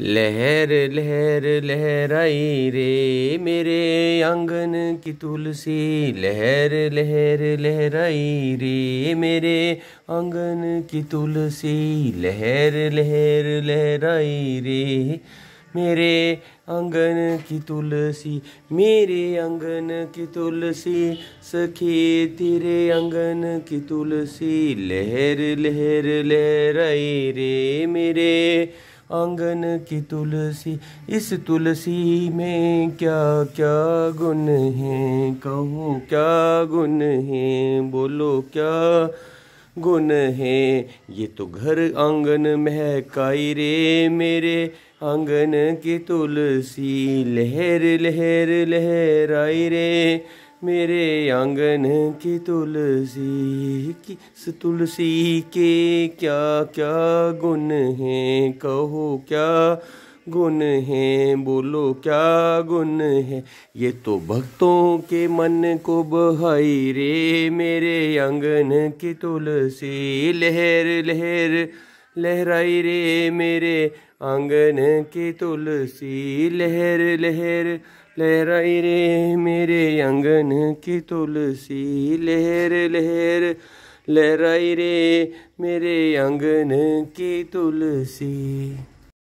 लहर लहर, लहराई रे मेरे आँगन की तुलसी। लहर लहर, लहराई रे मेरे आँगन की तुलसी। लहर लहर, लहराई रे मेरे आँगन की तुलसी। मेरे आँगन की तुलसी, सखी तेरे आँगन की तुलसी। लहर लहर, लहराई रे मेरे आँगन की तुलसी, इस तुलसी में क्या क्या गुण है? कहो क्या गुण है? बोलो क्या गुण है? ये तो घर आँगन महकाई रे मेरे। आँगन की तुलसी लहर लहर, लहराई रे। मेरे आँगन की तुलसी किस तुलसी के क्या क्या गुण हैं? कहो क्या गुण हैं? बोलो क्या गुण है? ये तो भक्तों के मन को बहाई रे मेरे आँगन की तुलसी। लहर लहर लहराई रे मेरे आँगन की तुलसी, लहर लहर। लहराई रे मेरे आँगन की तुलसी, लहर लहर। लहराई रे मेरे आँगन की तुलसी।